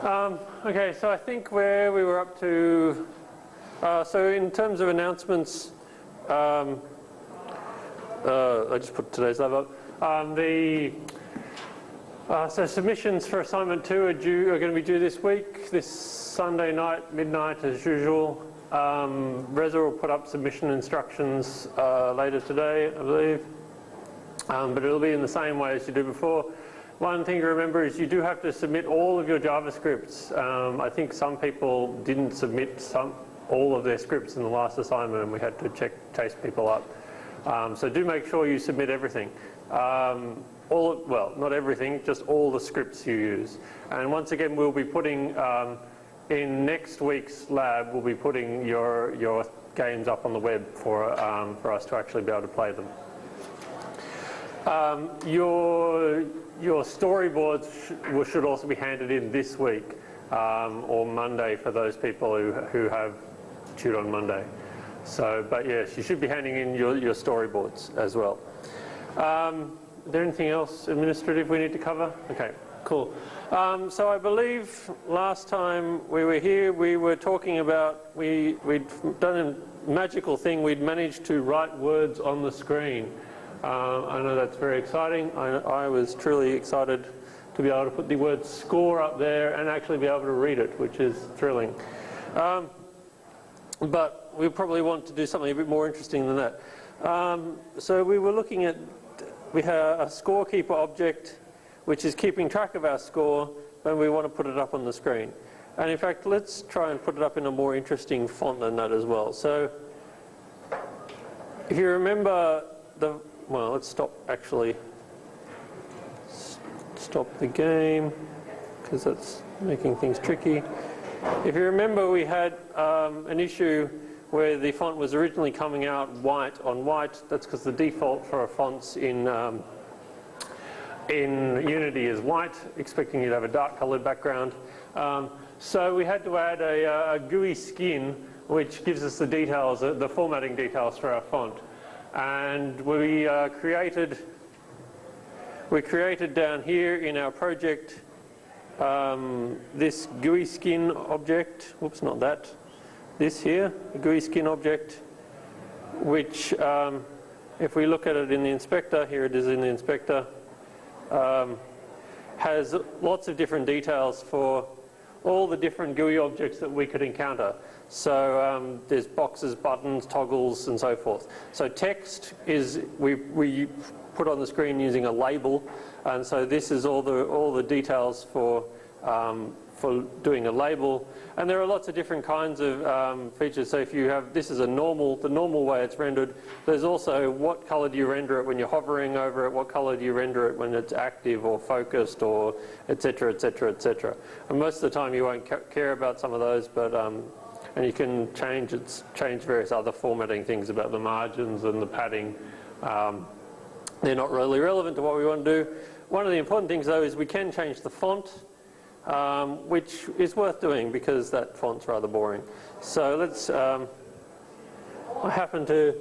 Um, okay, so I think where we were up to, uh, so in terms of announcements, um, uh, I just put today's lab up. Um, the uh, so submissions for assignment two are due are going to be due this week, this Sunday night, midnight as usual. Um, Reza will put up submission instructions uh, later today, I believe, um, but it'll be in the same way as you do before. One thing to remember is you do have to submit all of your JavaScripts. Um, I think some people didn't submit some, all of their scripts in the last assignment and we had to check, chase people up. Um, so do make sure you submit everything. Um, all, well, not everything, just all the scripts you use. And once again, we'll be putting, um, in next week's lab, we'll be putting your, your games up on the web for, um, for us to actually be able to play them. Um, your, your storyboards sh should also be handed in this week um, or Monday for those people who, who have tutored on Monday. So, but yes, you should be handing in your, your storyboards as well. Um, is there anything else administrative we need to cover? Okay, cool. Um, so I believe last time we were here, we were talking about, we, we'd done a magical thing, we'd managed to write words on the screen. Uh, I know that's very exciting. I, I was truly excited to be able to put the word score up there and actually be able to read it, which is thrilling. Um, but we probably want to do something a bit more interesting than that. Um, so we were looking at, we have a scorekeeper object which is keeping track of our score when we want to put it up on the screen. And in fact, let's try and put it up in a more interesting font than that as well. So if you remember the, well, let's stop actually, stop the game because that's making things tricky. If you remember, we had um, an issue where the font was originally coming out white on white. That's because the default for fonts in um, in Unity is white, expecting you to have a dark colored background. Um, so we had to add a, a, GUI skin which gives us the details, uh, the formatting details for our font. And we uh, created we created down here in our project um, this GUI skin object, whoops, not that, this here, a GUI skin object, which um, if we look at it in the inspector, here it is in the inspector, um, has lots of different details for all the different GUI objects that we could encounter. So um, there's boxes, buttons, toggles, and so forth. So text is, we, we put on the screen using a label, and so this is all the, all the details for um, for doing a label. And there are lots of different kinds of um, features. So if you have, this is a normal, the normal way it's rendered. There's also what color do you render it when you're hovering over it, what color do you render it when it's active or focused or etc. etc. etc. And most of the time you won't ca care about some of those, but um, and you can change it's change various other formatting things about the margins and the padding. Um, they're not really relevant to what we want to do. One of the important things though is we can change the font um, which is worth doing because that font's rather boring. So let's, um, I happen to,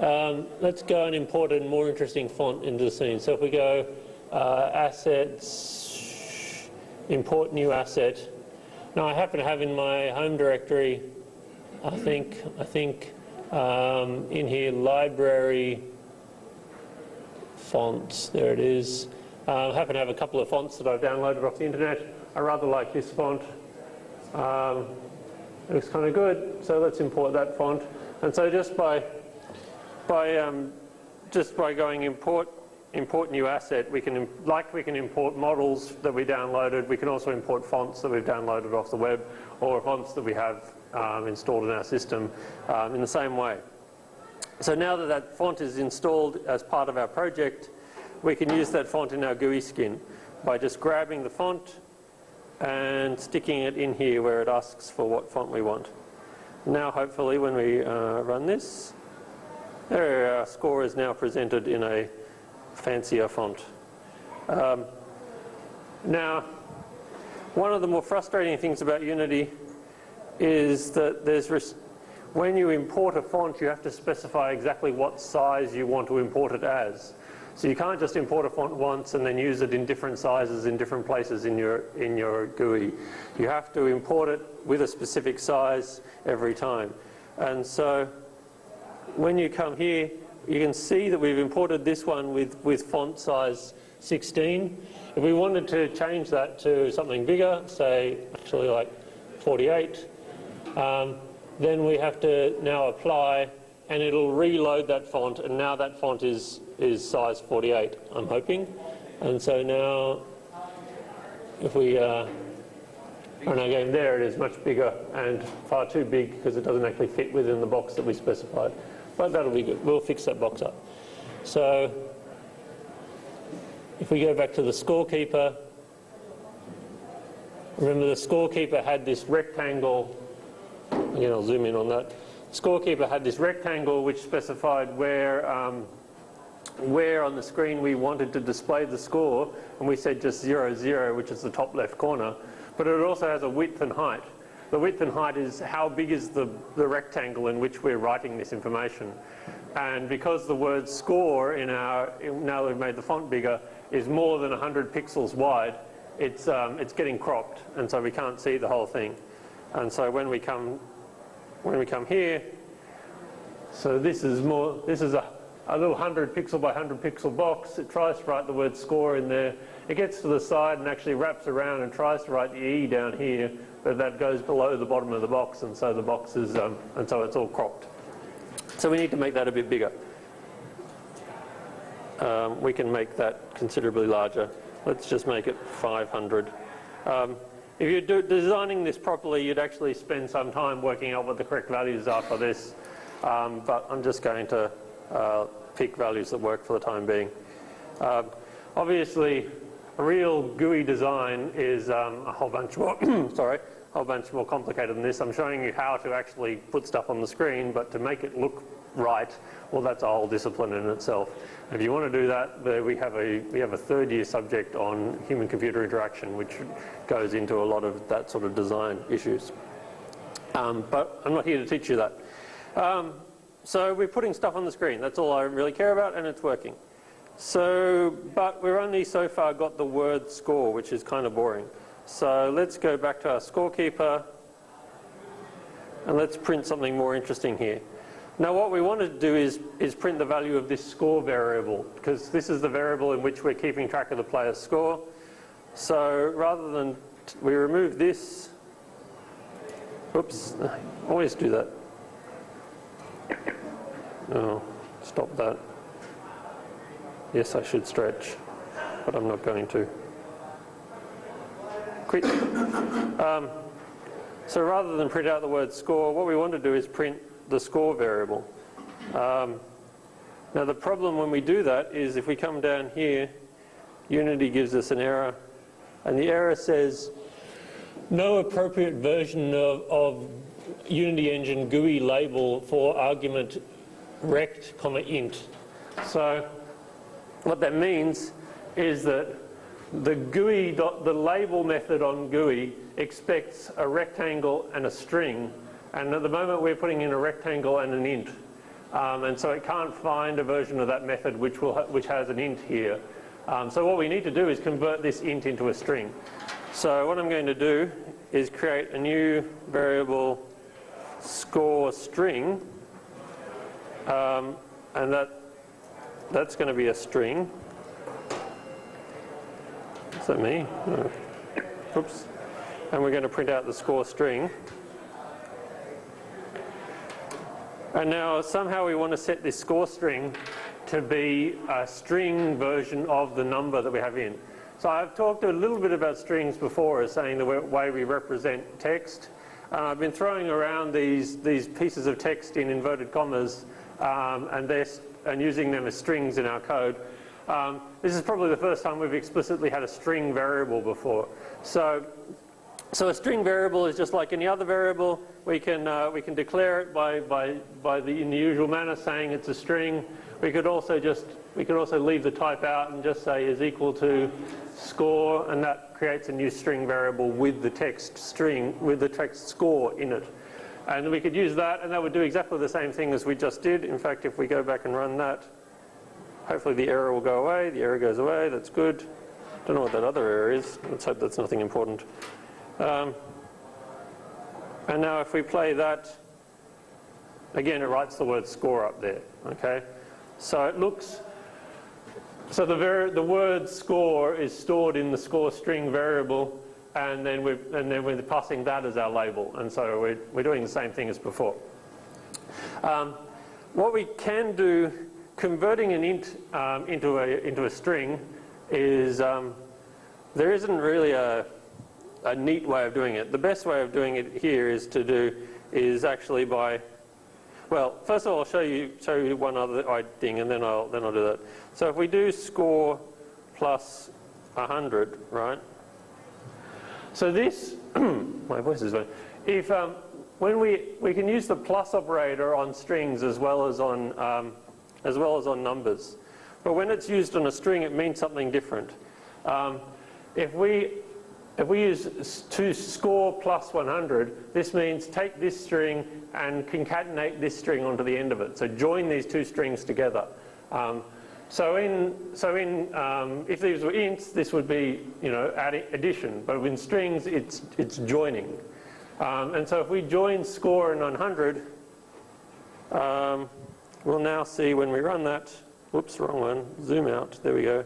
um, let's go and import a more interesting font into the scene. So if we go uh, assets, import new asset. Now I happen to have in my home directory, I think, I think um, in here library fonts, there it is. Uh, I happen to have a couple of fonts that I've downloaded off the internet. I rather like this font. Um, it looks kind of good, so let's import that font. And so just by, by, um, just by going import, import new asset, we can, like we can import models that we downloaded, we can also import fonts that we've downloaded off the web or fonts that we have um, installed in our system um, in the same way. So now that that font is installed as part of our project, we can use that font in our GUI skin by just grabbing the font, and sticking it in here where it asks for what font we want. Now hopefully when we uh, run this, there our score is now presented in a fancier font. Um, now, one of the more frustrating things about Unity is that there's when you import a font, you have to specify exactly what size you want to import it as. So you can't just import a font once and then use it in different sizes in different places in your, in your GUI. You have to import it with a specific size every time. And so when you come here, you can see that we've imported this one with, with font size 16. If we wanted to change that to something bigger, say actually like 48, um, then we have to now apply and it'll reload that font and now that font is, is size 48, I'm hoping. And so now if we uh, run our game there, it is much bigger and far too big because it doesn't actually fit within the box that we specified. But that'll be good. We'll fix that box up. So if we go back to the scorekeeper, remember the scorekeeper had this rectangle, again I'll zoom in on that, scorekeeper had this rectangle which specified where, um, where on the screen we wanted to display the score, and we said just 0, 0, which is the top left corner, but it also has a width and height. The width and height is how big is the, the rectangle in which we're writing this information. And because the word score in our, now that we've made the font bigger, is more than 100 pixels wide, it's, um, it's getting cropped, and so we can't see the whole thing. And so when we come, when we come here, so this is more, this is a, a little 100 pixel by 100 pixel box. It tries to write the word score in there. It gets to the side and actually wraps around and tries to write the E down here, but that goes below the bottom of the box, and so the box is, um, and so it's all cropped. So we need to make that a bit bigger um, we can make that considerably larger. Let's just make it 500. Um, if you're designing this properly, you'd actually spend some time working out what the correct values are for this, um, but I'm just going to uh, pick values that work for the time being. Uh, obviously, a real GUI design is um, a whole bunch more, sorry, a whole bunch more complicated than this. I'm showing you how to actually put stuff on the screen, but to make it look right, well, that's a whole discipline in itself. If you want to do that, we have a we have a third year subject on human-computer interaction, which goes into a lot of that sort of design issues. Um, but I'm not here to teach you that. Um, so we're putting stuff on the screen. That's all I really care about, and it's working. So, but we've only so far got the word score, which is kind of boring. So let's go back to our scorekeeper, and let's print something more interesting here. Now what we want to do is, is print the value of this score variable because this is the variable in which we're keeping track of the player's score. So rather than we remove this, oops, always do that. No, stop that. Yes, I should stretch, but I'm not going to. Um, so rather than print out the word score, what we want to do is print the score variable. Um, now the problem when we do that is if we come down here, Unity gives us an error, and the error says no appropriate version of, of Unity Engine GUI label for argument rect, comma int. So what that means is that the GUI, the label method on GUI expects a rectangle and a string and at the moment we're putting in a rectangle and an int. Um, and so it can't find a version of that method which, will which has an int here. Um, so what we need to do is convert this int into a string. So what I'm going to do is create a new variable score string. Um, and that, that's going to be a string. Is that me? Oops. And we're going to print out the score string. And now somehow we want to set this score string to be a string version of the number that we have in. So I've talked a little bit about strings before as saying the way we represent text. Uh, I've been throwing around these, these pieces of text in inverted commas um, and, and using them as strings in our code. Um, this is probably the first time we've explicitly had a string variable before. So, so a string variable is just like any other variable we can, uh, we can declare it by, by, by the, in the usual manner saying it's a string. We could also just, we could also leave the type out and just say is equal to score and that creates a new string variable with the text string, with the text score in it. And we could use that and that would do exactly the same thing as we just did. In fact, if we go back and run that, hopefully the error will go away. The error goes away, that's good. Don't know what that other error is. Let's hope that's nothing important. Um, and now if we play that, again it writes the word score up there, okay? So it looks, so the, the word score is stored in the score string variable and then, we're, and then we're passing that as our label. And so we're, we're doing the same thing as before. Um, what we can do, converting an int um, into, a, into a string is, um, there isn't really a, a neat way of doing it. The best way of doing it here is to do, is actually by, well, first of all, I'll show you, show you one other thing and then I'll, then I'll do that. So if we do score plus 100, right? So this, my voice is going. If um, when we we can use the plus operator on strings as well as on um, as well as on numbers, but when it's used on a string, it means something different. Um, if we if we use to score plus 100, this means take this string and concatenate this string onto the end of it. So join these two strings together. Um, so in, so in um, if these were ints, this would be, you know, addition. But in strings, it's, it's joining. Um, and so if we join score and 100, um, we'll now see when we run that, whoops, wrong one, zoom out, there we go.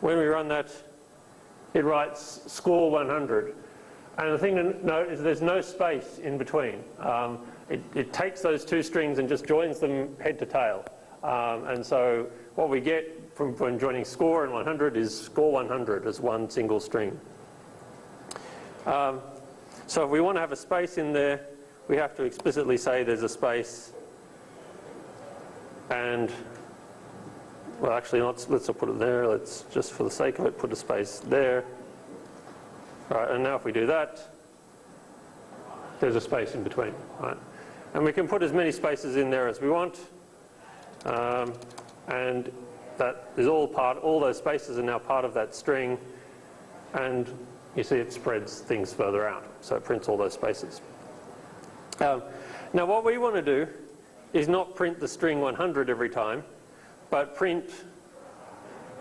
When we run that, it writes score 100. And the thing to note is there's no space in between. Um, it, it takes those two strings and just joins them head to tail. Um, and so what we get from, from joining score and 100 is score 100 as one single string. Um, so if we want to have a space in there, we have to explicitly say there's a space. And, well, actually, let's, let's put it there. Let's just, for the sake of it, put a space there. Right, and now if we do that, there's a space in between. Right? And we can put as many spaces in there as we want. Um, and that is all part, all those spaces are now part of that string. And you see it spreads things further out. So it prints all those spaces. Um, now what we want to do is not print the string 100 every time, but print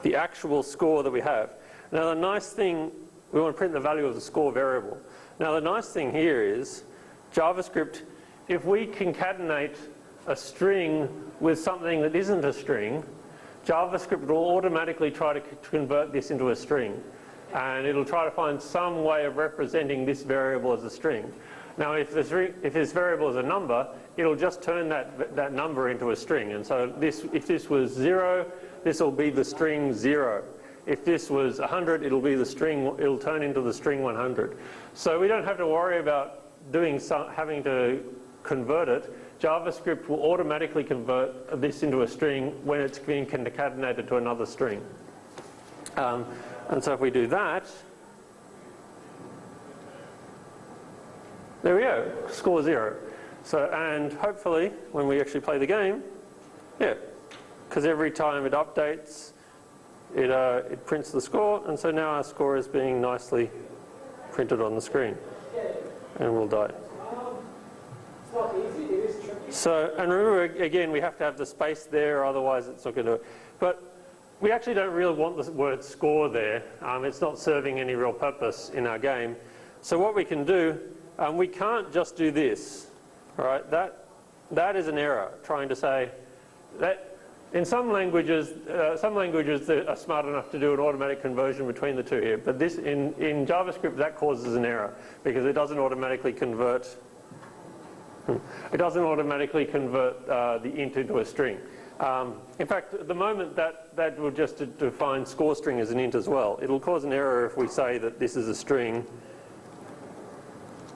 the actual score that we have. Now the nice thing, we want to print the value of the score variable. Now the nice thing here is JavaScript, if we concatenate a string with something that isn't a string, JavaScript will automatically try to convert this into a string. And it'll try to find some way of representing this variable as a string. Now, if this, if this variable is a number, it'll just turn that, that number into a string. And so this, if this was 0, this will be the string 0. If this was 100, it'll be the string, it'll turn into the string 100. So we don't have to worry about doing some, having to convert it JavaScript will automatically convert this into a string when it's being concatenated to another string. Um, and so if we do that, there we go, score zero. So, and hopefully when we actually play the game, yeah, because every time it updates, it, uh, it prints the score, and so now our score is being nicely printed on the screen. And we'll die. So, and remember again, we have to have the space there, otherwise it's not going to. But we actually don't really want the word score there. Um, it's not serving any real purpose in our game. So what we can do, um, we can't just do this, right? That that is an error. Trying to say that in some languages, uh, some languages are smart enough to do an automatic conversion between the two here. But this in in JavaScript that causes an error because it doesn't automatically convert it doesn't automatically convert uh, the int into a string. Um, in fact, at the moment that, that will just define score string as an int as well. It'll cause an error if we say that this is a string.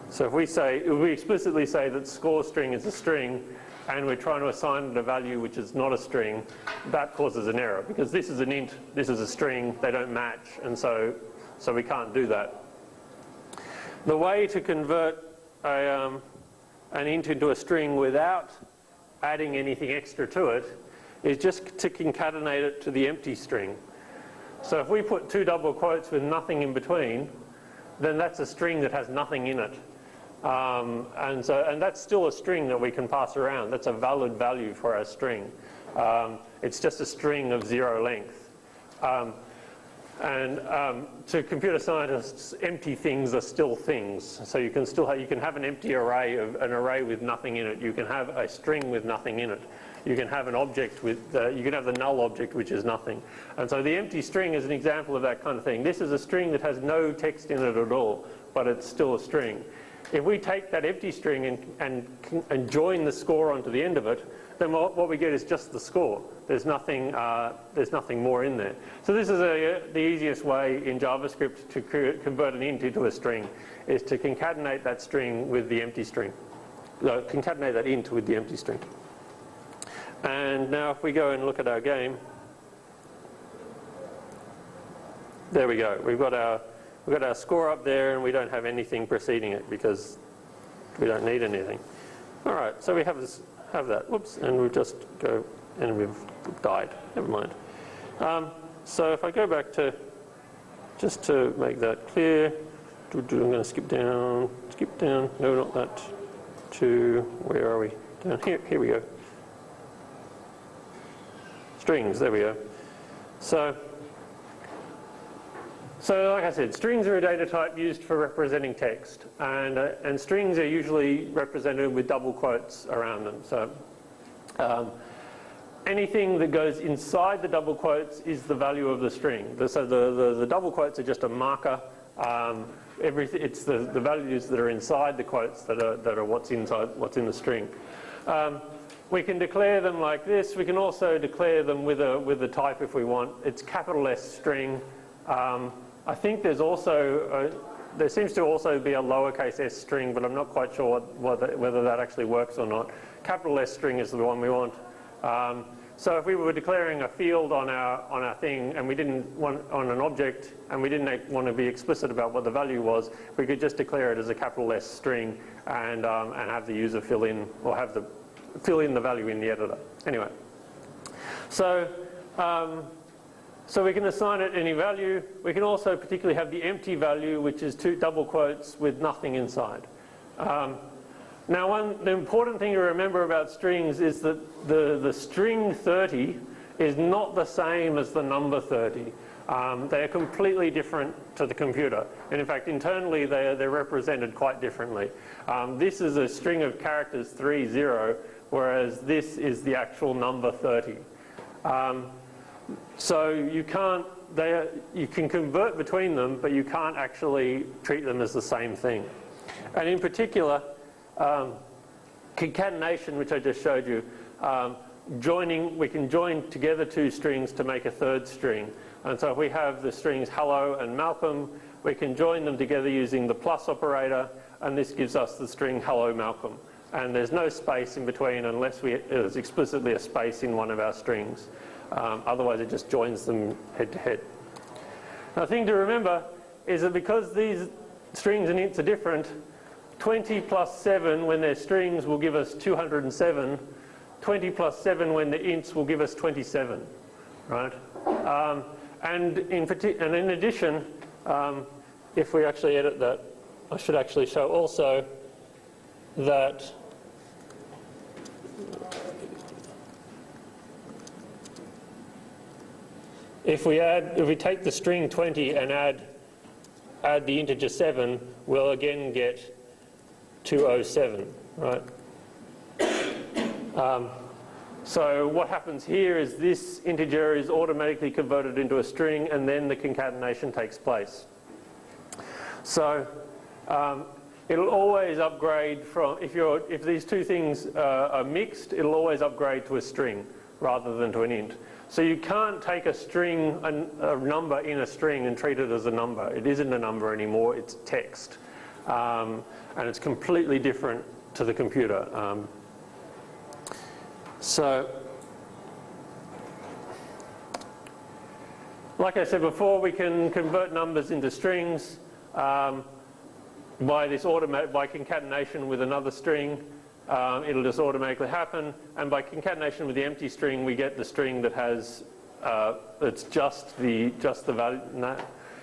So if we say, if we explicitly say that score string is a string and we're trying to assign it a value which is not a string, that causes an error because this is an int, this is a string, they don't match and so, so we can't do that. The way to convert a, um, an int into a string without adding anything extra to it is just to concatenate it to the empty string. So if we put two double quotes with nothing in between, then that's a string that has nothing in it. Um, and, so, and that's still a string that we can pass around. That's a valid value for our string. Um, It's just a string of zero length. Um, and um, to computer scientists, empty things are still things. So you can still have, you can have an empty array of an array with nothing in it. You can have a string with nothing in it. You can have an object with, uh, you can have the null object which is nothing. And so the empty string is an example of that kind of thing. This is a string that has no text in it at all, but it's still a string. If we take that empty string and, and, and join the score onto the end of it, then what, what we get is just the score. There's nothing, uh, there's nothing more in there. So this is a, the easiest way in JavaScript to convert an int into a string, is to concatenate that string with the empty string. Uh, concatenate that int with the empty string. And now if we go and look at our game, there we go. We've got our we've got our score up there, and we don't have anything preceding it because we don't need anything. All right, so we have this have that. Whoops, and we just go and we've died. Never mind. Um, so if I go back to just to make that clear, I'm going to skip down, skip down. No, not that. To where are we? Down here. Here we go strings. There we go. So, so like I said, strings are a data type used for representing text, and uh, and strings are usually represented with double quotes around them. So. Um, anything that goes inside the double quotes is the value of the string. The, so the, the, the, double quotes are just a marker. Um, everything, it's the, the values that are inside the quotes that are, that are what's inside, what's in the string. Um, we can declare them like this. We can also declare them with a, with a type if we want. It's capital S string. Um, I think there's also, a, there seems to also be a lowercase s string, but I'm not quite sure what, whether, whether that actually works or not. Capital S string is the one we want. Um, so if we were declaring a field on our, on our thing and we didn't want on an object and we didn't want to be explicit about what the value was, we could just declare it as a capital S string and, um, and have the user fill in or have the fill in the value in the editor. Anyway, so, um, so we can assign it any value. We can also particularly have the empty value, which is two double quotes with nothing inside. Um, now, one, the important thing to remember about strings is that the, the string 30 is not the same as the number 30. Um, they are completely different to the computer. And in fact, internally, they are, they're represented quite differently. Um, this is a string of characters 3, 0, whereas this is the actual number 30. Um, so you can't, they you can convert between them, but you can't actually treat them as the same thing. And in particular, um, concatenation, which I just showed you, um, joining, we can join together two strings to make a third string. And so if we have the strings hello and Malcolm, we can join them together using the plus operator, and this gives us the string hello Malcolm and there's no space in between unless we, there's explicitly a space in one of our strings. Um, otherwise it just joins them head to head. Now the thing to remember is that because these strings and ints are different, 20 plus 7 when they're strings will give us 207. 20 plus 7 when the ints will give us 27, right? Um, and, in and in addition, um, if we actually edit that, I should actually show also that if we add, if we take the string 20 and add, add the integer 7, we'll again get 207, right? Um, so what happens here is this integer is automatically converted into a string and then the concatenation takes place. So um, it'll always upgrade from, if, you're, if these two things uh, are mixed, it'll always upgrade to a string rather than to an int. So you can't take a string, a, a number in a string and treat it as a number. It isn't a number anymore, it's text. Um, and it's completely different to the computer. Um, so, like I said before, we can convert numbers into strings. Um, by this automatic, by concatenation with another string, um, it'll just automatically happen. And by concatenation with the empty string, we get the string that has, uh, it's just the, just the value,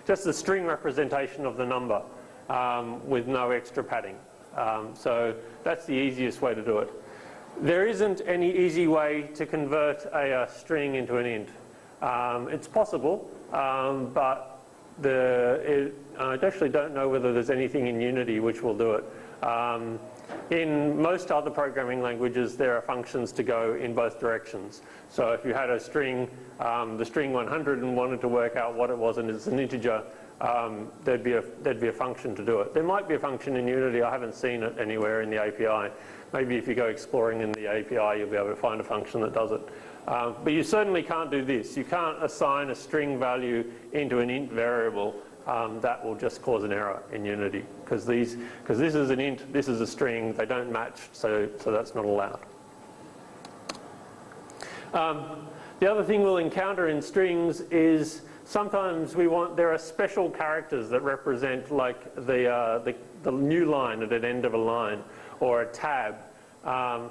just the string representation of the number um, with no extra padding. Um, so that's the easiest way to do it. there isn't any easy way to convert a, a string into an int. Um, it's possible, um, but the, it, I actually don't know whether there's anything in Unity which will do it. In most other programming languages, there are functions to go in both directions. So if you had a string, um, the string 100 and wanted to work out what it was and it's an integer, um, there'd, be a, there'd be a function to do it. There might be a function in Unity, I haven't seen it anywhere in the API. Maybe if you go exploring in the API, you'll be able to find a function that does it. Um, but you certainly can't do this. You can't assign a string value into an int variable. Um, that will just cause an error in Unity because these because this is an int, this is a string. They don't match, so so that's not allowed. Um, the other thing we'll encounter in strings is sometimes we want there are special characters that represent like the uh, the, the new line at an end of a line or a tab. Um,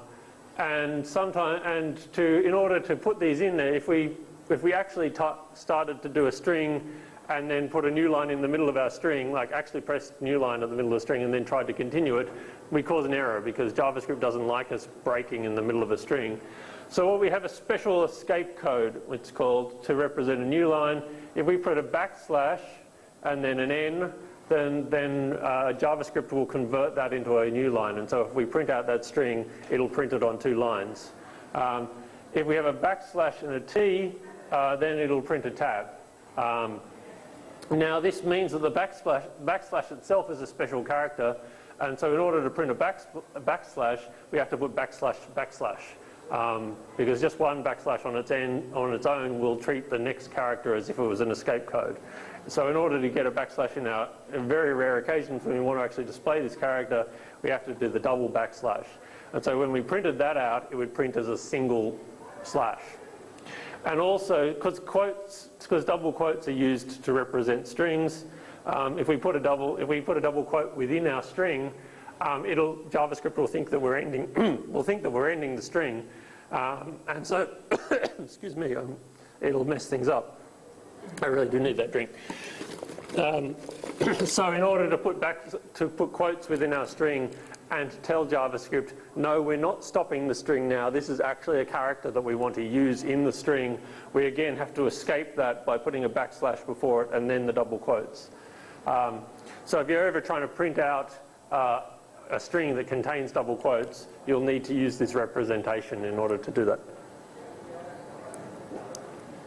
and sometimes, and to, in order to put these in there, if we, if we actually started to do a string and then put a new line in the middle of our string, like actually press new line at the middle of the string and then tried to continue it, we cause an error because JavaScript doesn't like us breaking in the middle of a string. So what we have a special escape code, it's called, to represent a new line. If we put a backslash and then an n, then, then uh, JavaScript will convert that into a new line. And so if we print out that string, it'll print it on two lines. Um, if we have a backslash and a T, uh, then it'll print a tab. Um, now this means that the backslash, backslash itself is a special character. And so in order to print a, back, a backslash, we have to put backslash backslash. Um, because just one backslash on its, end, on its own will treat the next character as if it was an escape code. So in order to get a backslash in our in very rare occasions when we want to actually display this character, we have to do the double backslash. And so when we printed that out, it would print as a single slash. And also, because quotes, because double quotes are used to represent strings, um, if we put a double, if we put a double quote within our string, um, it'll JavaScript will think that we're ending, will think that we're ending the string, um, and so, excuse me, um, it'll mess things up. I really do need that drink. Um, so in order to put back to put quotes within our string and tell JavaScript, no, we're not stopping the string now. This is actually a character that we want to use in the string. We again have to escape that by putting a backslash before it and then the double quotes. Um, so if you're ever trying to print out uh, a string that contains double quotes, you'll need to use this representation in order to do that.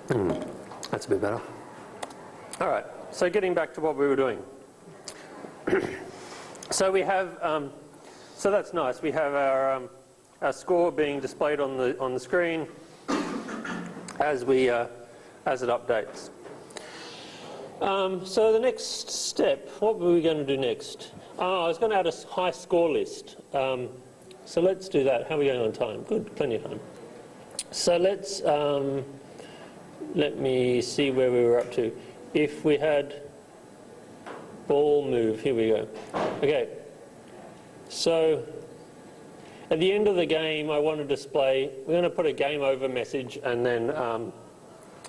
Mm. That's a bit better. All right, so getting back to what we were doing. so we have, um, so that's nice. We have our, um, our score being displayed on the, on the screen as, we, uh, as it updates. Um, so the next step, what were we going to do next? Oh, I was going to add a high score list. Um, so let's do that. How are we going on time? Good, plenty of time. So let's um, let me see where we were up to. If we had ball move, here we go. Okay, so at the end of the game, I want to display, we're going to put a game over message and then, um,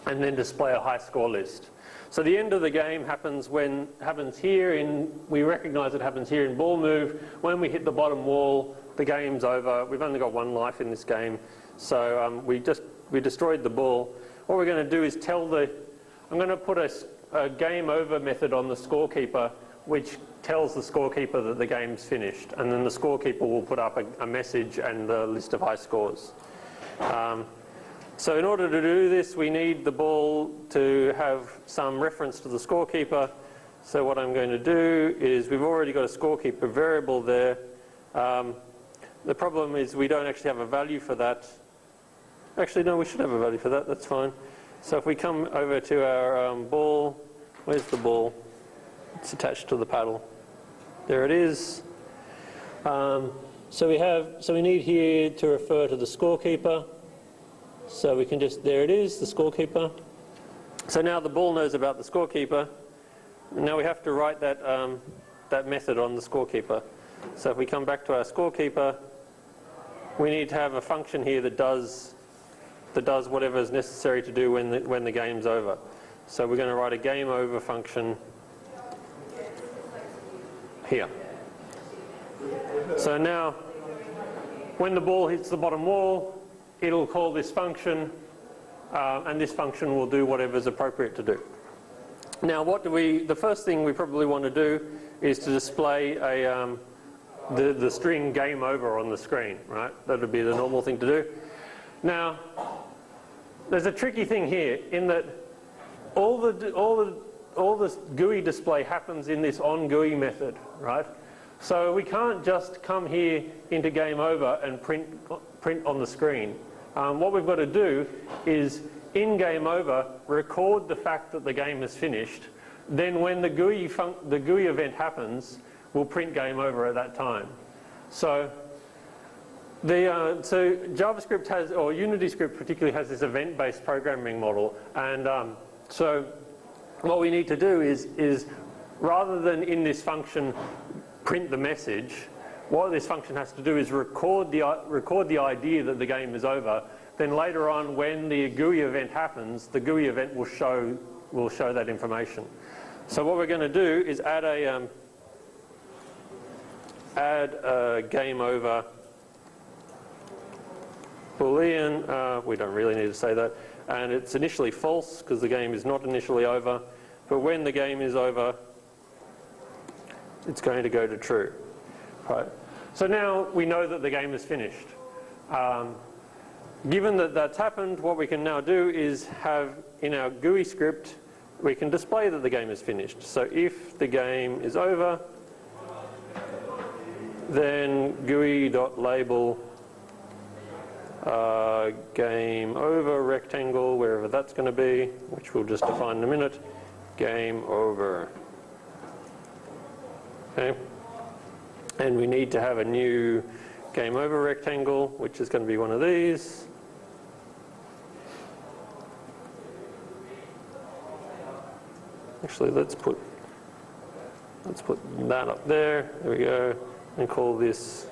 and then display a high score list. So the end of the game happens when happens here in, we recognize it happens here in ball move. When we hit the bottom wall, the game's over. We've only got one life in this game. So um, we just, we destroyed the ball. What we're going to do is tell the, I'm going to put a, a game over method on the scorekeeper which tells the scorekeeper that the game's finished. And then the scorekeeper will put up a, a message and the list of high scores. Um, so in order to do this, we need the ball to have some reference to the scorekeeper. So what I'm going to do is we've already got a scorekeeper variable there. Um, the problem is we don't actually have a value for that. Actually, no, we should have a value for that. That's fine. So if we come over to our um, ball, where's the ball? It's attached to the paddle. There it is. Um, so we have, so we need here to refer to the scorekeeper. So we can just, there it is, the scorekeeper. So now the ball knows about the scorekeeper. Now we have to write that, um, that method on the scorekeeper. So if we come back to our scorekeeper, we need to have a function here that does that does whatever is necessary to do when the, when the game's over. So we're going to write a game over function here. So now, when the ball hits the bottom wall, it'll call this function, uh, and this function will do whatever is appropriate to do. Now, what do we? The first thing we probably want to do is to display a um, the the string game over on the screen, right? That would be the normal thing to do. Now, there's a tricky thing here in that all the all the all this GUI display happens in this on GUI method, right? So we can't just come here into game over and print print on the screen. Um, what we've got to do is in game over record the fact that the game is finished. Then when the GUI the GUI event happens, we'll print game over at that time. So the, uh, so JavaScript has, or UnityScript particularly has this event-based programming model, and um, so what we need to do is, is rather than in this function print the message, what this function has to do is record the, record the idea that the game is over. Then later on, when the GUI event happens, the GUI event will show, will show that information. So what we're going to do is add a, um, add a game over Boolean, uh, we don't really need to say that, and it's initially false because the game is not initially over, but when the game is over, it's going to go to true. Right? So now we know that the game is finished. Um, given that that's happened, what we can now do is have in our GUI script, we can display that the game is finished. So if the game is over, then GUI.label uh, game over rectangle, wherever that's going to be, which we'll just define in a minute, game over. Okay. And we need to have a new game over rectangle, which is going to be one of these. Actually, let's put let's put that up there. There we go, and call this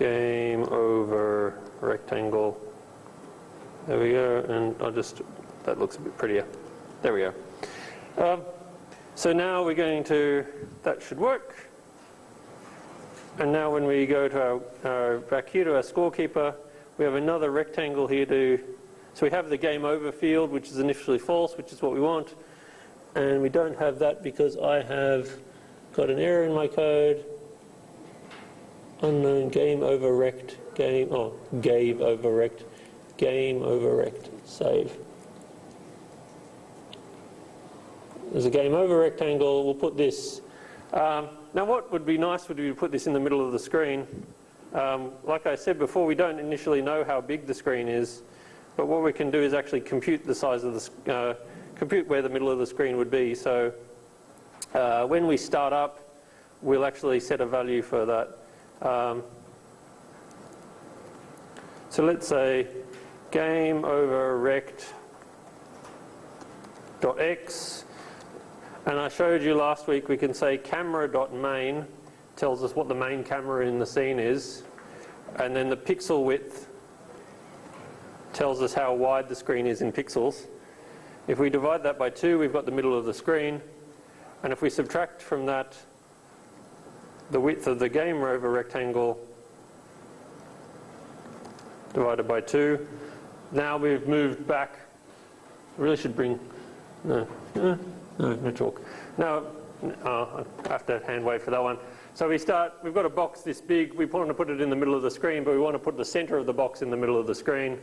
game over rectangle. There we go, and I'll just, that looks a bit prettier. There we go. Um, so now we're going to, that should work. And now when we go to our, our back here to our scorekeeper, we have another rectangle here to, so we have the game over field, which is initially false, which is what we want. And we don't have that because I have got an error in my code unknown game over rect game oh gave over rect game over rect save. There's a game over rectangle we'll put this. Um, now what would be nice would be to put this in the middle of the screen. Um, like I said before we don't initially know how big the screen is but what we can do is actually compute the size of the uh, compute where the middle of the screen would be. So uh, when we start up we'll actually set a value for that um, so let's say game over rect dot x. And I showed you last week we can say camera dot main tells us what the main camera in the scene is. And then the pixel width tells us how wide the screen is in pixels. If we divide that by 2 we've got the middle of the screen. And if we subtract from that the width of the game over rectangle divided by 2. Now we've moved back. I really should bring, no, no, no. Now, oh, I have to hand wave for that one. So we start, we've got a box this big, we want to put it in the middle of the screen, but we want to put the center of the box in the middle of the screen.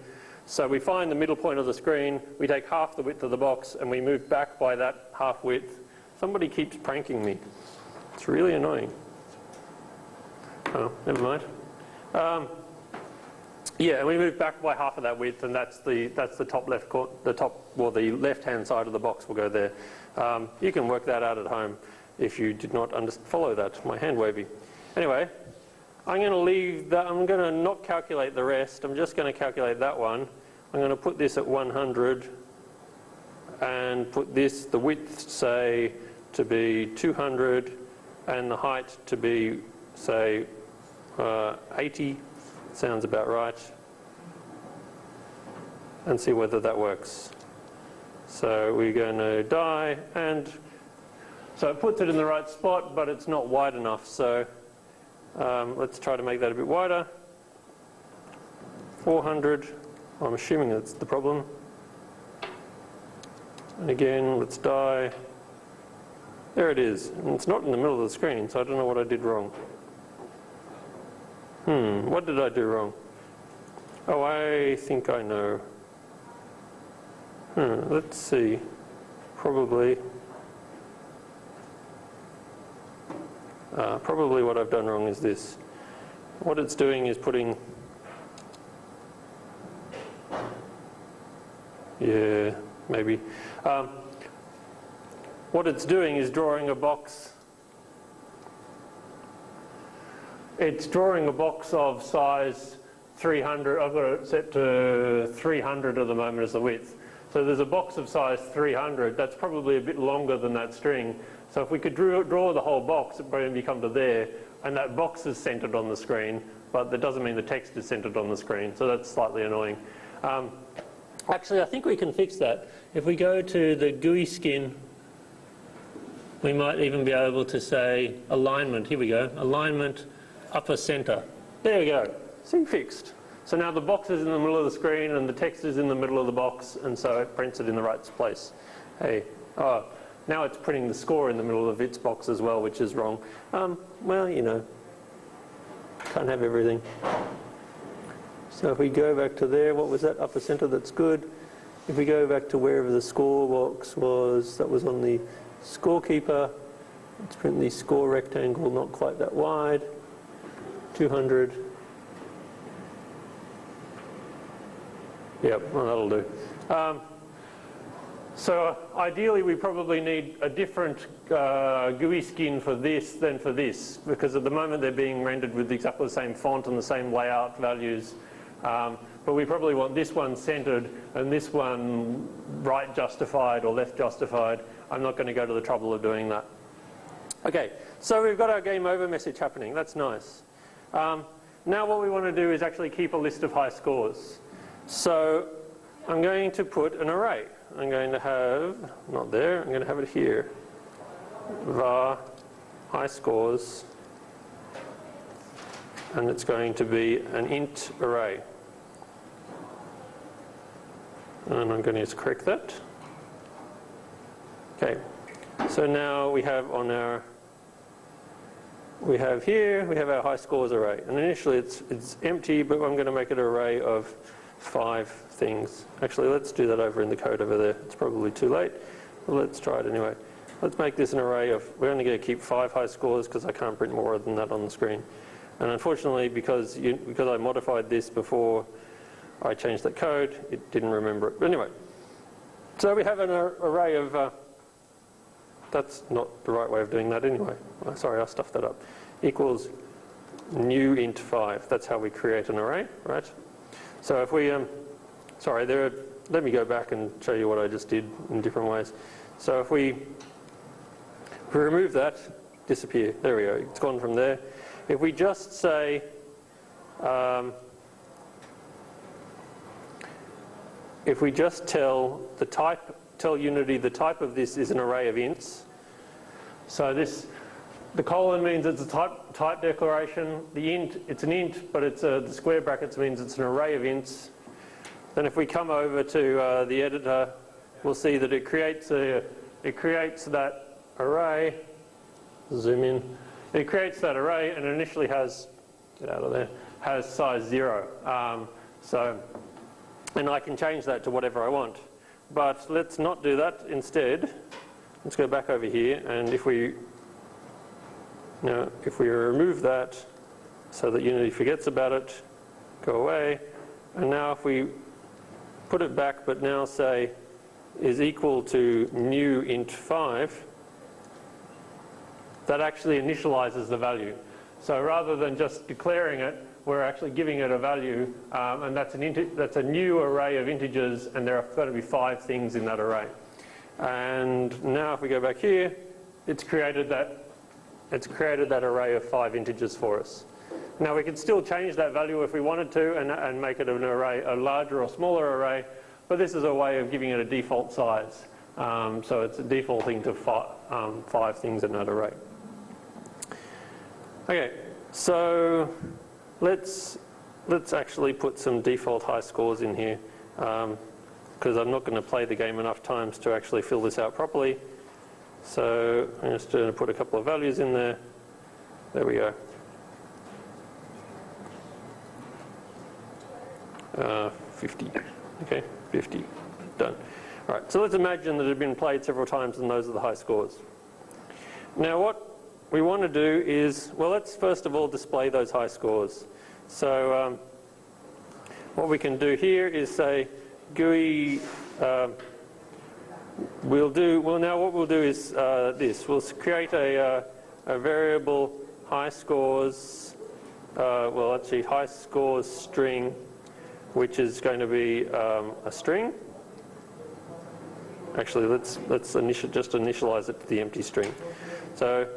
So we find the middle point of the screen, we take half the width of the box, and we move back by that half width. Somebody keeps pranking me. It's really annoying. Oh, never mind. Um, yeah, we move back by half of that width, and that's the that's the top left the top well the left hand side of the box will go there. Um, you can work that out at home if you did not follow that. My hand wavy. Anyway, I'm going to leave that. I'm going to not calculate the rest. I'm just going to calculate that one. I'm going to put this at 100 and put this the width say to be 200 and the height to be say uh, 80 sounds about right and see whether that works. So we're going to die and so it puts it in the right spot but it's not wide enough so Um, let's try to make that a bit wider. 400. I'm assuming that's the problem. And again, let's die. There it is. And it's not in the middle of the screen, so I don't know what I did wrong. Hmm, what did I do wrong? Oh, I think I know. Hmm, let's see. Probably. Uh, probably what I've done wrong is this. What it's doing is putting Yeah, maybe. Um, what it's doing is drawing a box. It's drawing a box of size 300. I've got it set to 300 at the moment as the width. So there's a box of size 300. That's probably a bit longer than that string. So if we could draw, draw the whole box, it probably become to there. And that box is centered on the screen, but that doesn't mean the text is centered on the screen. So that's slightly annoying. Um, Actually, I think we can fix that. If we go to the GUI skin, we might even be able to say alignment. Here we go. Alignment upper center. There we go. See, fixed. So now the box is in the middle of the screen and the text is in the middle of the box, and so it prints it in the right place. Hey, oh, now it's printing the score in the middle of its box as well, which is wrong. Um, well, you know, can't have everything. So if we go back to there, what was that upper center? That's good. If we go back to wherever the score box was, that was on the scorekeeper. Let's print the score rectangle, not quite that wide. 200. Yep, well, that'll do. Um, so ideally we probably need a different uh, GUI skin for this than for this because at the moment they're being rendered with exactly the same font and the same layout values um, but we probably want this one centered and this one right justified or left justified. I'm not going to go to the trouble of doing that. Okay, so we've got our game over message happening. That's nice. Um, now what we want to do is actually keep a list of high scores. So I'm going to put an array. I'm going to have, not there, I'm going to have it here. var high scores and it's going to be an int array. And I'm going to just correct that. Okay, so now we have on our, we have here, we have our high scores array. And initially it's, it's empty, but I'm going to make it an array of five things. Actually, let's do that over in the code over there. It's probably too late, but let's try it anyway. Let's make this an array of, we're only going to keep five high scores because I can't print more than that on the screen. And unfortunately, because, you, because I modified this before I changed that code, it didn't remember it. But anyway, so we have an array of, uh, that's not the right way of doing that anyway. Oh, sorry, I stuffed that up. Equals new int 5. That's how we create an array, right? So if we, um, sorry, there are, let me go back and show you what I just did in different ways. So if we, if we remove that, disappear. There we go. It's gone from there. If we just say, um, if we just tell the type, tell Unity the type of this is an array of ints. So this, the colon means it's a type, type declaration. The int, it's an int, but it's a, the square brackets means it's an array of ints. Then if we come over to uh, the editor, we'll see that it creates a, it creates that array. Zoom in. It creates that array and initially has, get out of there, has size zero. Um, so, and I can change that to whatever I want. But let's not do that. Instead, let's go back over here and if we, now if we remove that so that Unity forgets about it, go away. And now if we put it back but now say is equal to new int 5, that actually initializes the value. So rather than just declaring it, we're actually giving it a value, um, and that's, an that's a new array of integers, and there are going to be five things in that array. And now if we go back here, it's created that, it's created that array of five integers for us. Now we can still change that value if we wanted to and, and make it an array, a larger or smaller array, but this is a way of giving it a default size. Um, so it's defaulting to five, um, five things in that array. Okay, So let's, let's actually put some default high scores in here because I'm not going to play the game enough times to actually fill this out properly. So I'm just going to put a couple of values in there. There we go. Uh, 50. Okay, 50. Done. All right, so let's imagine that it had been played several times and those are the high scores. Now what we want to do is, well, let's first of all display those high scores. So um, what we can do here is say GUI, uh, we'll do, well now what we'll do is uh, this, we'll create a, uh, a variable high scores, uh, well actually high scores string, which is going to be um, a string. Actually, let's, let's initial, just initialize it to the empty string. So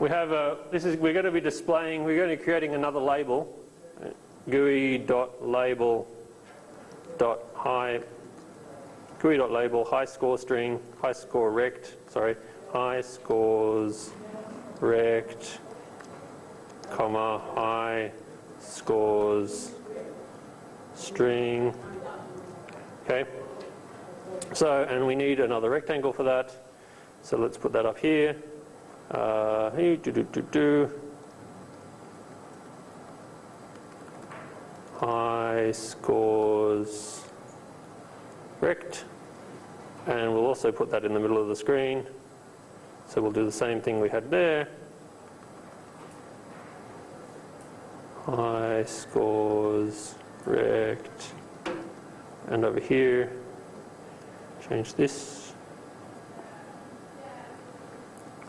we have a, this is, we're going to be displaying, we're going to be creating another label, uh, GUI.label dot high GUI.label high score string, high score rect, sorry, high scores rect, comma, high scores string. Okay. So, and we need another rectangle for that. So let's put that up here. Uh, do, do, do, do. High scores rect. And we'll also put that in the middle of the screen. So we'll do the same thing we had there. High scores rect. And over here, change this.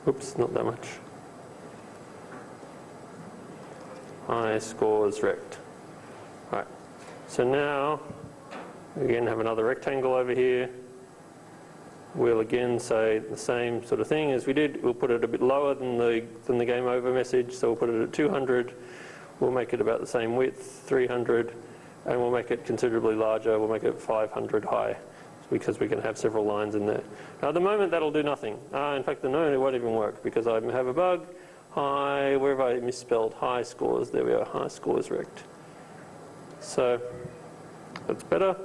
Oops, not that much. High is rect. Right. So now, again have another rectangle over here. We'll again say the same sort of thing as we did. We'll put it a bit lower than the, than the game over message. So we'll put it at 200. We'll make it about the same width, 300. And we'll make it considerably larger. We'll make it 500 high because we can have several lines in there. Now at the moment that'll do nothing. Uh, in fact, the no, it won't even work because I have a bug. High, where have I misspelled? High scores, there we are, high scores rect. So that's better.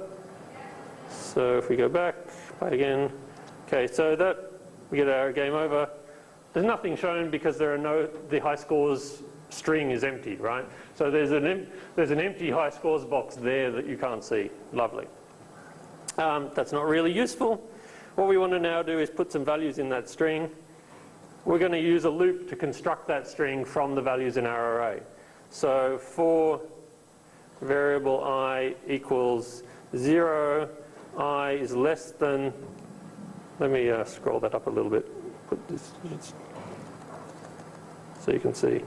So if we go back, play again. Okay, so that, we get our game over. There's nothing shown because there are no, the high scores string is empty, right? So there's an, there's an empty high scores box there that you can't see. Lovely. Um, that's not really useful. What we want to now do is put some values in that string. We're going to use a loop to construct that string from the values in our array. So for variable i equals 0, i is less than, let me uh, scroll that up a little bit, put this, so you can see.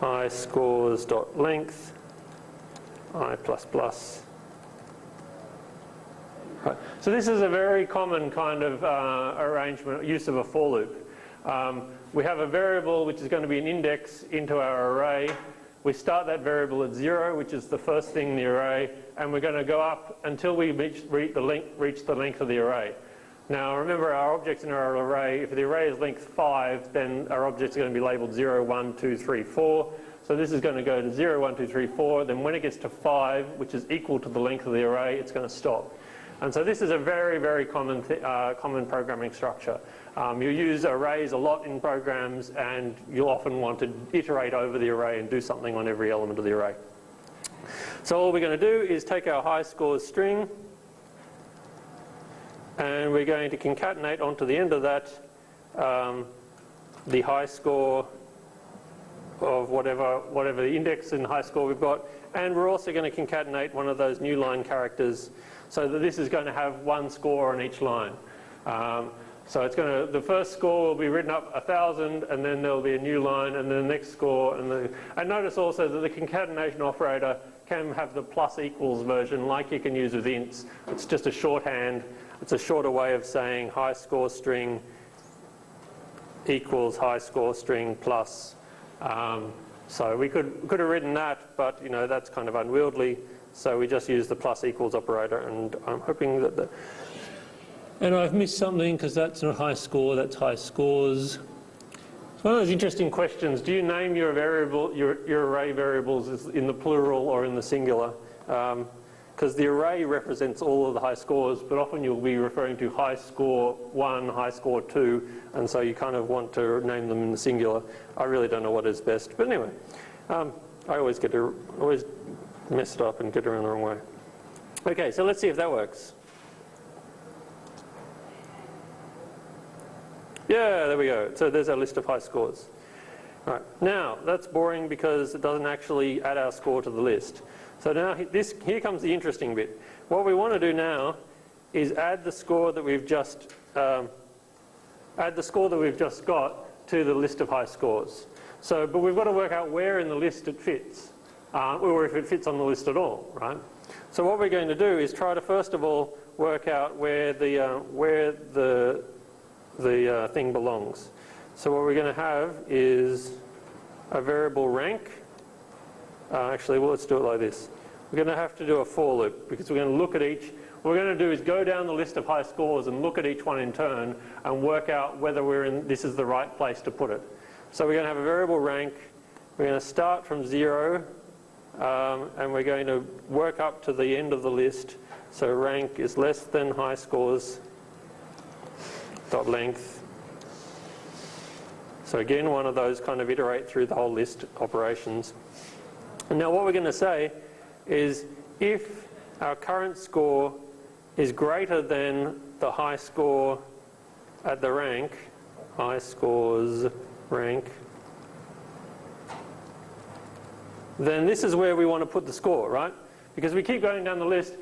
i scores dot length i plus. So this is a very common kind of uh, arrangement, use of a for loop. Um, we have a variable which is going to be an index into our array. We start that variable at zero, which is the first thing in the array, and we're going to go up until we reach, reach, the, length, reach the length of the array. Now remember our objects in our array, if the array is length 5, then our objects are going to be labelled 0, 1, 2, 3, 4. So this is going to go to 0, 1, 2, 3, 4. Then when it gets to 5, which is equal to the length of the array, it's going to stop. And so this is a very, very common, uh, common programming structure. Um, you use arrays a lot in programs and you'll often want to iterate over the array and do something on every element of the array. So all we're going to do is take our high scores string and we're going to concatenate onto the end of that um, the high score of whatever, whatever the index and high score we've got. And we're also going to concatenate one of those new line characters so that this is going to have one score on each line. Um, so it's going to, the first score will be written up 1,000 and then there'll be a new line and then the next score. And, the, and notice also that the concatenation operator can have the plus equals version like you can use with ints. It's just a shorthand. It's a shorter way of saying high score string equals high score string plus um, so we could, could have written that, but you know that's kind of unwieldy. So we just use the plus equals operator, and I'm hoping that the. And I've missed something because that's not high score, that's high scores. It's one of those interesting questions. Do you name your variable, your, your array variables in the plural or in the singular? Because the array represents all of the high scores, but often you'll be referring to high score 1, high score 2, and so you kind of want to name them in the singular. I really don't know what is best. But anyway, um, I always get to, always mess it up and get around the wrong way. Okay, so let's see if that works. Yeah, there we go. So there's our list of high scores. All right. Now, that's boring because it doesn't actually add our score to the list. So now this, here comes the interesting bit. What we want to do now is add the score that we've just um, add the score that we've just got to the list of high scores. So, but we've got to work out where in the list it fits, uh, or if it fits on the list at all, right? So what we're going to do is try to first of all work out where the uh, where the the uh, thing belongs. So what we're going to have is a variable rank. Uh, actually, well, let's do it like this. We're going to have to do a for loop because we're going to look at each. What we're going to do is go down the list of high scores and look at each one in turn and work out whether we're in, this is the right place to put it. So we're going to have a variable rank. We're going to start from zero um, and we're going to work up to the end of the list. So rank is less than high scores dot length. So again, one of those kind of iterate through the whole list operations. And now what we're going to say is if our current score is greater than the high score at the rank, high scores rank, then this is where we want to put the score, right? Because we keep going down the list.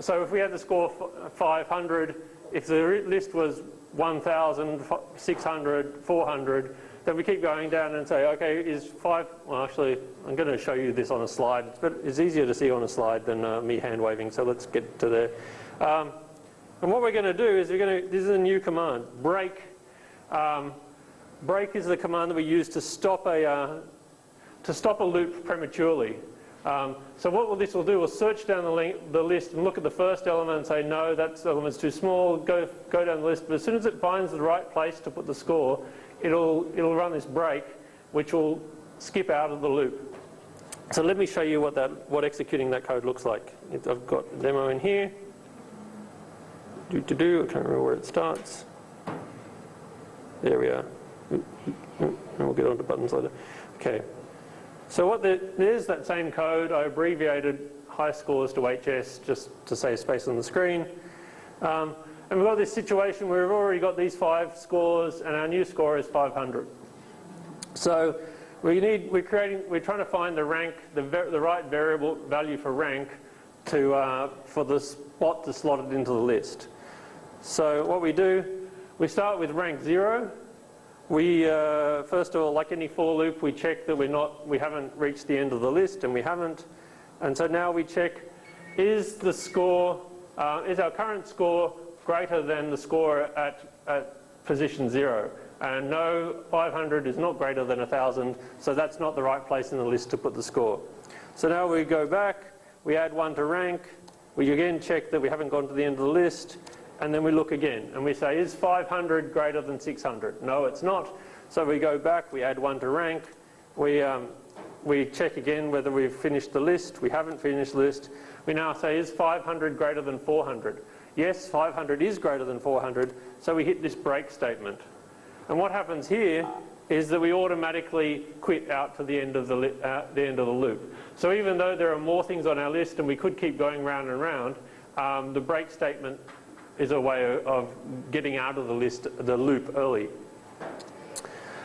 So if we had the score 500, if the list was 1,600, 400, then we keep going down and say, okay, is five, well actually, I'm going to show you this on a slide, but it's easier to see on a slide than uh, me hand waving, so let's get to there. Um, and what we're going to do is we're going to, this is a new command, break. Um, break is the command that we use to stop a, uh, to stop a loop prematurely. Um, so what will this will do, we'll search down the, the, list and look at the first element and say, no, that element's too small, go, go down the list. But as soon as it finds the right place to put the score, it'll, it'll run this break, which will skip out of the loop. So let me show you what, that, what executing that code looks like. I've got a demo in here. Do to do, I can't remember where it starts. There we are. And we'll get onto buttons later. Okay. So what the, there's that same code. I abbreviated high scores to HS just to save space on the screen. Um, and we've got this situation where we've already got these five scores and our new score is 500. So we need, we're creating, we're trying to find the rank, the, the right variable value for rank to, uh, for the spot to slot it into the list. So what we do, we start with rank zero we, uh, first of all, like any for loop, we check that we're not, we haven't reached the end of the list, and we haven't. And so now we check, is the score, uh, is our current score greater than the score at, at position zero? And no, 500 is not greater than 1,000, so that's not the right place in the list to put the score. So now we go back, we add one to rank, we again check that we haven't gone to the end of the list, and then we look again and we say, is 500 greater than 600? No, it's not. So we go back, we add one to rank, we, um, we check again whether we've finished the list, we haven't finished the list. We now say, is 500 greater than 400? Yes, 500 is greater than 400, so we hit this break statement. And what happens here is that we automatically quit out to the end of the, uh, the, end of the loop. So even though there are more things on our list and we could keep going round and round, um, the break statement is a way of getting out of the list, the loop early.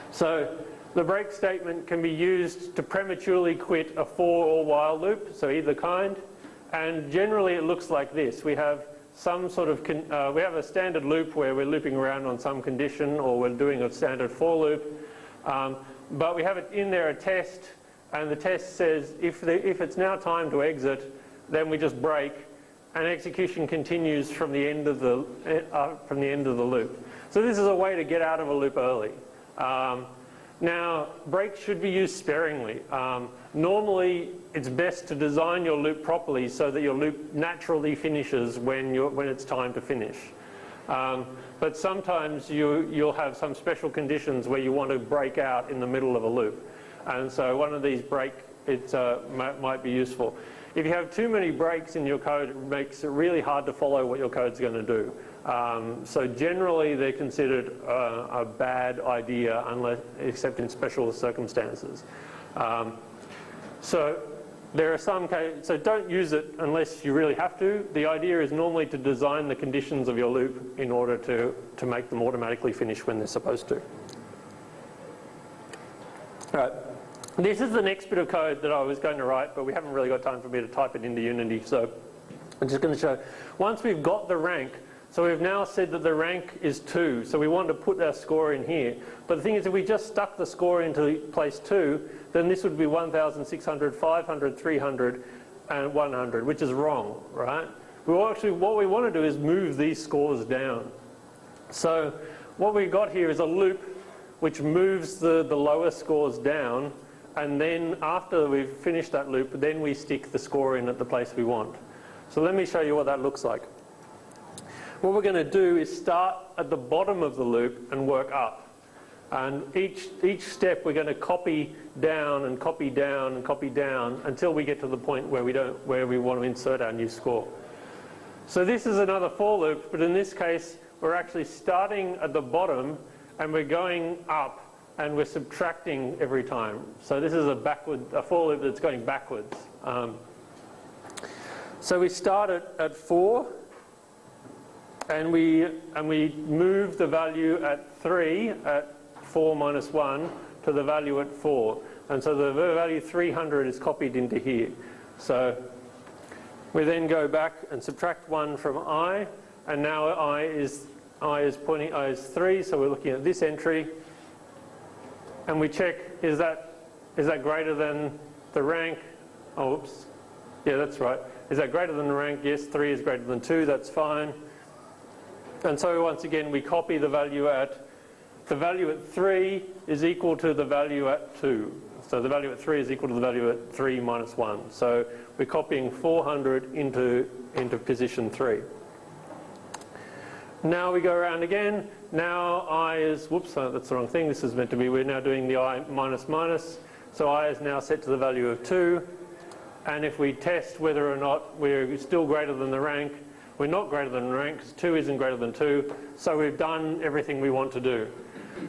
So the break statement can be used to prematurely quit a for or while loop, so either kind. And generally it looks like this. We have some sort of, uh, we have a standard loop where we're looping around on some condition or we're doing a standard for loop. Um, but we have it in there a test and the test says if, the, if it's now time to exit, then we just break and execution continues from the end of the uh, from the end of the loop. So this is a way to get out of a loop early. Um, now, breaks should be used sparingly. Um, normally, it's best to design your loop properly so that your loop naturally finishes when, when it's time to finish. Um, but sometimes you, you'll have some special conditions where you want to break out in the middle of a loop. And so one of these break, it uh, might, be useful. If you have too many breaks in your code, it makes it really hard to follow what your code's going to do. Um, so generally, they're considered uh, a bad idea, unless, except in special circumstances. Um, so there are some so don't use it unless you really have to. The idea is normally to design the conditions of your loop in order to, to make them automatically finish when they're supposed to. All right. This is the next bit of code that I was going to write, but we haven't really got time for me to type it into Unity, so I'm just going to show. Once we've got the rank, so we've now said that the rank is 2, so we want to put our score in here. But the thing is, if we just stuck the score into place 2, then this would be 1,600, 500, 300, and 100, which is wrong, right? We actually, what we want to do is move these scores down. So what we've got here is a loop which moves the, the lower scores down and then after we've finished that loop, then we stick the score in at the place we want. So let me show you what that looks like. What we're going to do is start at the bottom of the loop and work up. And each, each step we're going to copy down and copy down and copy down until we get to the point where we, don't, where we want to insert our new score. So this is another for loop, but in this case we're actually starting at the bottom and we're going up and we're subtracting every time. So this is a backward, a for loop that's going backwards. Um, so we start at, at 4 and we, and we move the value at 3 at 4 minus 1 to the value at 4. And so the value 300 is copied into here. So we then go back and subtract 1 from i, and now i is, I is, pointing, I is 3, so we're looking at this entry and we check is that is that greater than the rank? Oh, oops. Yeah, that's right. Is that greater than the rank? Yes, 3 is greater than 2, that's fine. And so once again, we copy the value at, the value at 3 is equal to the value at 2. So the value at 3 is equal to the value at 3 minus 1. So we're copying 400 into, into position 3. Now we go around again now i is, whoops, that's the wrong thing. This is meant to be, we're now doing the i minus minus. So i is now set to the value of 2. And if we test whether or not we're still greater than the rank, we're not greater than rank because 2 isn't greater than 2. So we've done everything we want to do.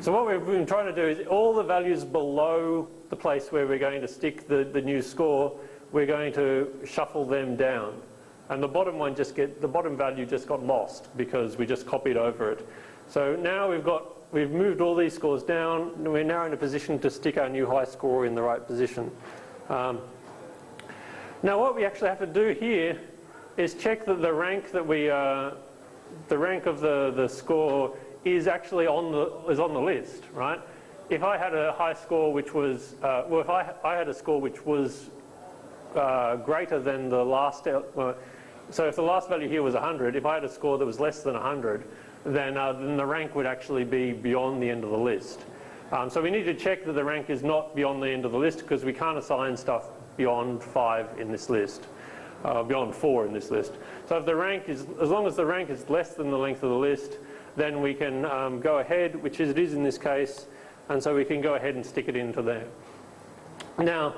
So what we've been trying to do is all the values below the place where we're going to stick the, the new score, we're going to shuffle them down. And the bottom one just get, the bottom value just got lost because we just copied over it. So now we've got, we've moved all these scores down. We're now in a position to stick our new high score in the right position. Um, now what we actually have to do here is check that the rank that we, uh, the rank of the, the score is actually on the, is on the list, right? If I had a high score which was, uh, well if I, I had a score which was uh, greater than the last, uh, so if the last value here was 100, if I had a score that was less than 100, then, uh, then the rank would actually be beyond the end of the list. Um, so we need to check that the rank is not beyond the end of the list because we can't assign stuff beyond five in this list, uh, beyond four in this list. So if the rank is, as long as the rank is less than the length of the list, then we can um, go ahead, which is it is in this case, and so we can go ahead and stick it into there. Now,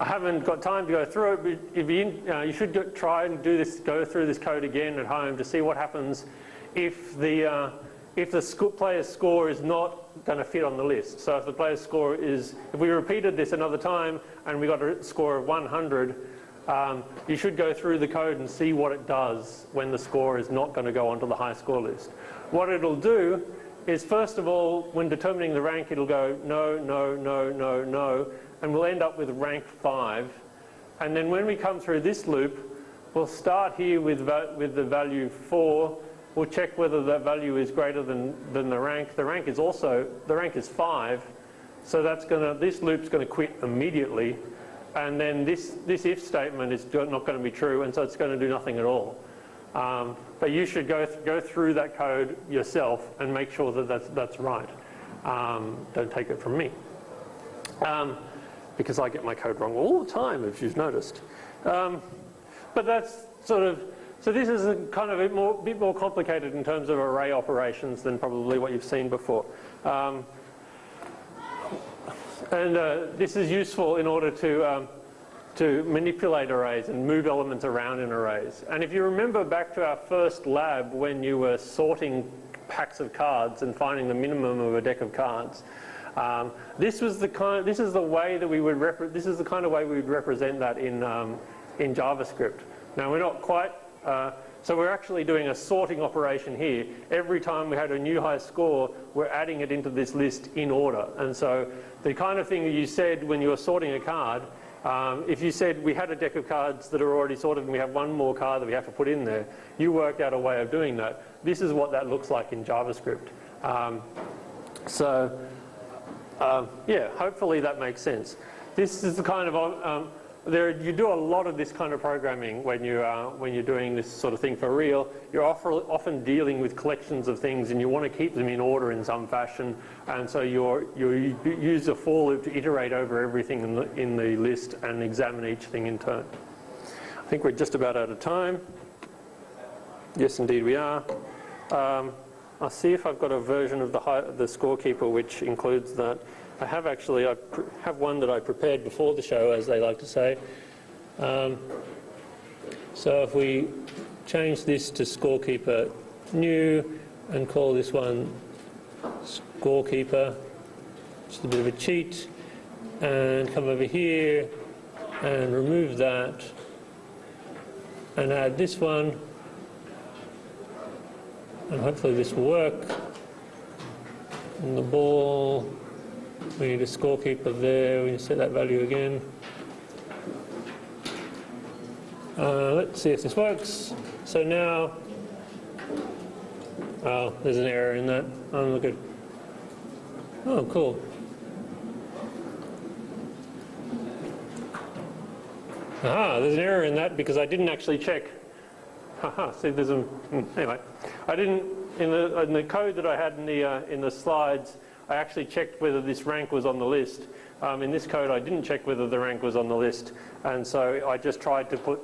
I haven't got time to go through it, but if you, uh, you should go, try and do this, go through this code again at home to see what happens if the, uh, if the player's score is not going to fit on the list. So if the player's score is, if we repeated this another time and we got a score of 100, um, you should go through the code and see what it does when the score is not going to go onto the high score list. What it'll do is first of all, when determining the rank, it'll go no, no, no, no, no, and we'll end up with rank 5. And then when we come through this loop, we'll start here with, with the value 4, We'll check whether that value is greater than, than the rank. The rank is also, the rank is 5. So that's going to, this loop's going to quit immediately. And then this, this if statement is not going to be true, and so it's going to do nothing at all. Um, but you should go, th go through that code yourself and make sure that that's, that's right. Um, don't take it from me. Um, because I get my code wrong all the time, if you've noticed. Um, but that's sort of so this is a kind of a more, bit more complicated in terms of array operations than probably what you've seen before. And uh, this is useful in order to, um, to manipulate arrays and move elements around in arrays. And if you remember back to our first lab when you were sorting packs of cards and finding the minimum of a deck of cards, um, this was the kind. This is the way that we would. this is the kind of way we would represent that in um, in JavaScript. Now we're not quite. Uh, so we're actually doing a sorting operation here. Every time we had a new high score, we're adding it into this list in order. And so the kind of thing that you said when you were sorting a card, um, if you said we had a deck of cards that are already sorted and we have one more card that we have to put in there, you worked out a way of doing that. This is what that looks like in JavaScript. Um, so um, yeah, hopefully that makes sense. This is the kind of um, there, you do a lot of this kind of programming when, you, uh, when you're doing this sort of thing for real. You're often dealing with collections of things and you want to keep them in order in some fashion. And so you you use a for loop to iterate over everything in the, in the list and examine each thing in turn. I think we're just about out of time. Yes, indeed we are. Um, I'll see if I've got a version of the, the scorekeeper which includes that. I have actually, I have one that I prepared before the show, as they like to say. Um, so if we change this to scorekeeper new and call this one scorekeeper, just a bit of a cheat, and come over here and remove that and add this one and hopefully this will work. And the ball, we need a scorekeeper there, we need to set that value again. Uh, let's see if this works. So now, oh, there's an error in that. Oh, look at, oh, cool. Aha, there's an error in that because I didn't actually check Haha, see there's a, hmm, anyway. I didn't, in the, in the code that I had in the, uh, in the slides, I actually checked whether this rank was on the list. Um, in this code, I didn't check whether the rank was on the list. And so I just tried to put,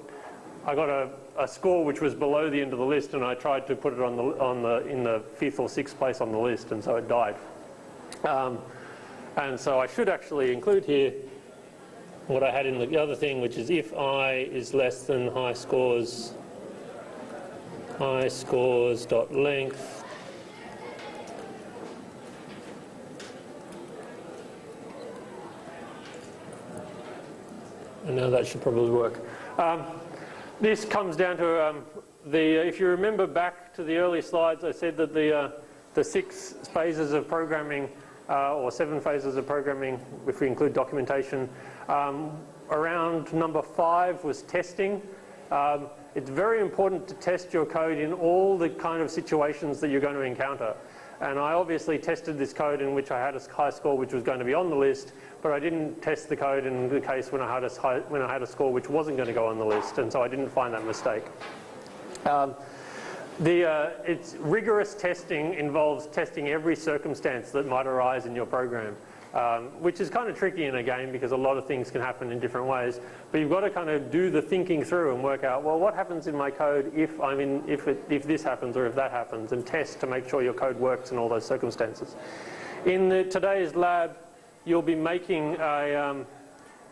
I got a, a score which was below the end of the list and I tried to put it on the, on the, in the fifth or sixth place on the list and so it died. Um, and so I should actually include here what I had in the other thing, which is if i is less than high scores high scores dot length and now that should probably work. Um, this comes down to um, the, if you remember back to the early slides, I said that the, uh, the six phases of programming, uh, or seven phases of programming, if we include documentation, um, around number five was testing. Um, it's very important to test your code in all the kind of situations that you're going to encounter. And I obviously tested this code in which I had a high score which was going to be on the list, but I didn't test the code in the case when I had a, high, when I had a score which wasn't going to go on the list, and so I didn't find that mistake. Um, the, uh, it's rigorous testing involves testing every circumstance that might arise in your program um, which is kind of tricky in a game because a lot of things can happen in different ways. But you've got to kind of do the thinking through and work out, well, what happens in my code if I'm in, if, it, if this happens or if that happens, and test to make sure your code works in all those circumstances. In the, today's lab, you'll be making a, um,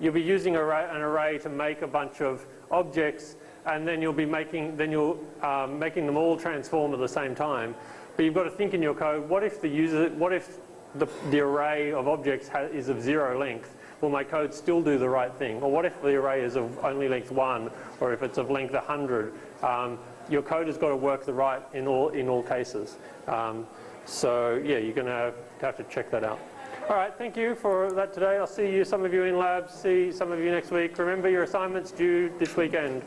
you'll be using array, an array to make a bunch of objects, and then you'll be making, then you'll um, making them all transform at the same time. But you've got to think in your code, what if the user, what if the, the array of objects is of zero length, will my code still do the right thing? Or what if the array is of only length one, or if it's of length 100? Um, your code has got to work the right in all, in all cases. Um, so yeah, you're going to have to check that out. All right, thank you for that today. I'll see you, some of you in labs, see some of you next week. Remember your assignments due this weekend.